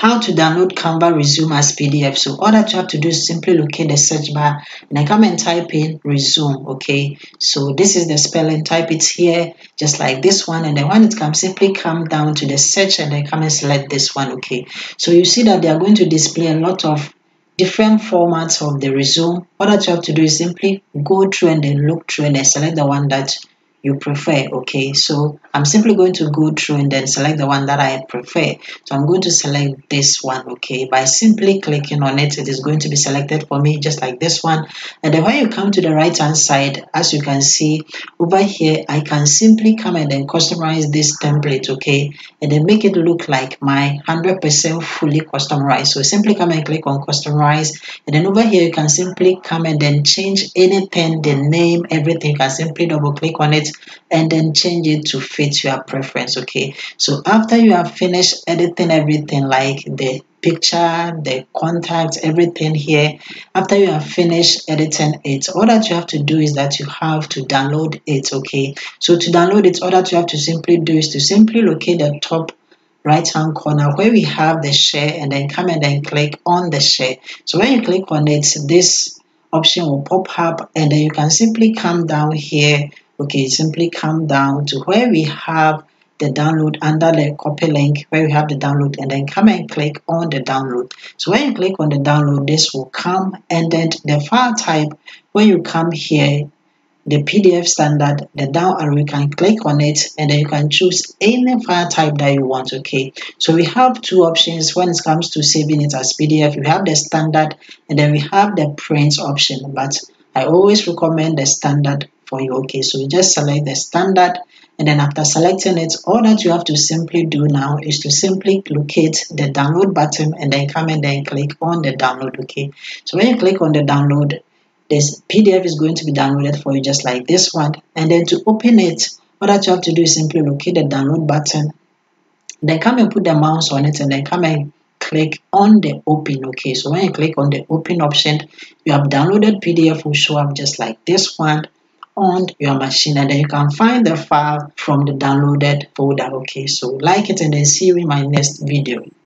how to download Canva Resume as PDF. So all that you have to do is simply locate the search bar and then come and type in resume. Okay, so this is the spelling. Type it here just like this one, and then when it comes, simply come down to the search and then come and select this one. Okay, so you see that they are going to display a lot of different formats of the resume. All that you have to do is simply go through and then look through and then select the one that you prefer okay? So i'm simply going to go through and then select the one that i prefer. So i'm going to select this one okay? By simply clicking on it it is going to be selected for me just like this one. And then when you come to the right hand side as you can see over here i can simply come and then customize this template okay? And then make it look like my 100% fully customized. So simply come and click on customize. And then over here you can simply come and then change anything the name everything. You can simply double click on it and then change it to fit your preference okay? So after you have finished editing everything like the picture the contacts everything here after you have finished editing it all that you have to do is that you have to download it okay? So to download it all that you have to simply do is to simply locate the top right hand corner where we have the share and then come and then click on the share. So when you click on it this option will pop up and then you can simply come down here okay simply come down to where we have the download under the copy link where we have the download and then come and click on the download so when you click on the download this will come and then the file type when you come here the PDF standard, the down arrow, you can click on it and then you can choose any file type that you want, okay? So we have two options when it comes to saving it as PDF. We have the standard and then we have the print option, but I always recommend the standard for you, okay? So you just select the standard and then after selecting it, all that you have to simply do now is to simply locate the download button and then come and then click on the download, okay? So when you click on the download, this PDF is going to be downloaded for you just like this one. And then to open it, all that you have to do is simply locate the download button. Then come and put the mouse on it and then come and click on the open. Okay, so when you click on the open option, you have downloaded PDF will show up just like this one on your machine and then you can find the file from the downloaded folder. Okay so like it and then see you in my next video